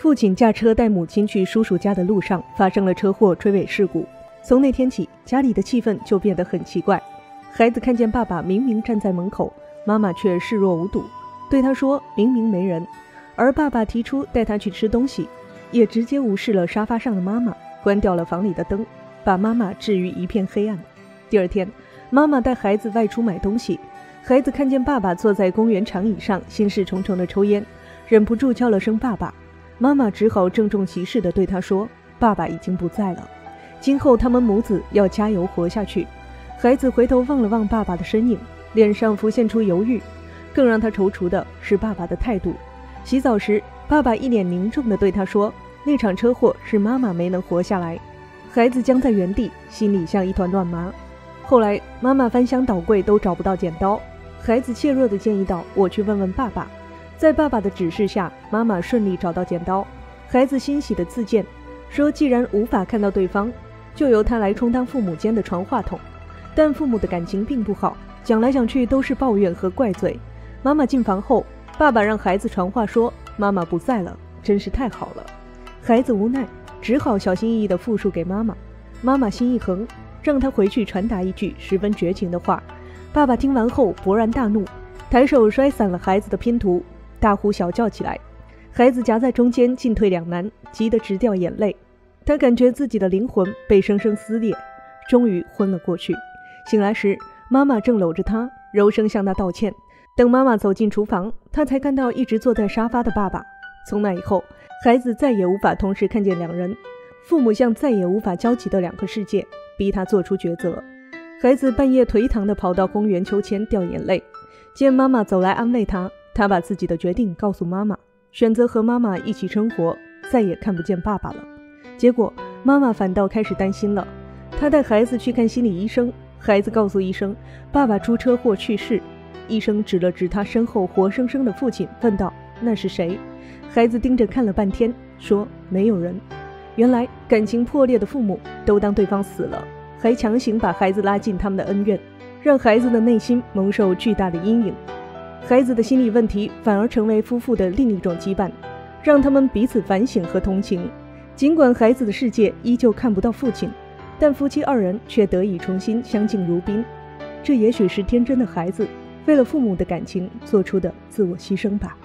父亲驾车带母亲去叔叔家的路上发生了车祸追尾事故。从那天起，家里的气氛就变得很奇怪。孩子看见爸爸明明站在门口，妈妈却视若无睹，对他说明明没人。而爸爸提出带他去吃东西，也直接无视了沙发上的妈妈，关掉了房里的灯，把妈妈置于一片黑暗。第二天，妈妈带孩子外出买东西，孩子看见爸爸坐在公园长椅上，心事重重的抽烟，忍不住叫了声爸爸。妈妈只好郑重其事地对他说：“爸爸已经不在了，今后他们母子要加油活下去。”孩子回头望了望爸爸的身影，脸上浮现出犹豫。更让他踌躇的是爸爸的态度。洗澡时，爸爸一脸凝重地对他说：“那场车祸是妈妈没能活下来。”孩子僵在原地，心里像一团乱麻。后来，妈妈翻箱倒柜都找不到剪刀，孩子怯弱地建议道：“我去问问爸爸。”在爸爸的指示下，妈妈顺利找到剪刀。孩子欣喜地自荐，说：“既然无法看到对方，就由他来充当父母间的传话筒。”但父母的感情并不好，讲来讲去都是抱怨和怪罪。妈妈进房后，爸爸让孩子传话说：“妈妈不在了，真是太好了。”孩子无奈，只好小心翼翼地复述给妈妈。妈妈心一横，让他回去传达一句十分绝情的话。爸爸听完后勃然大怒，抬手摔散了孩子的拼图。大呼小叫起来，孩子夹在中间，进退两难，急得直掉眼泪。他感觉自己的灵魂被生生撕裂，终于昏了过去。醒来时，妈妈正搂着他，柔声向他道歉。等妈妈走进厨房，他才看到一直坐在沙发的爸爸。从那以后，孩子再也无法同时看见两人，父母像再也无法交集的两个世界，逼他做出抉择。孩子半夜颓唐地跑到公园秋千掉眼泪，见妈妈走来安慰他。他把自己的决定告诉妈妈，选择和妈妈一起生活，再也看不见爸爸了。结果妈妈反倒开始担心了。她带孩子去看心理医生，孩子告诉医生，爸爸出车祸去世。医生指了指他身后活生生的父亲，问道：“那是谁？”孩子盯着看了半天，说：“没有人。”原来感情破裂的父母都当对方死了，还强行把孩子拉进他们的恩怨，让孩子的内心蒙受巨大的阴影。孩子的心理问题反而成为夫妇的另一种羁绊，让他们彼此反省和同情。尽管孩子的世界依旧看不到父亲，但夫妻二人却得以重新相敬如宾。这也许是天真的孩子为了父母的感情做出的自我牺牲吧。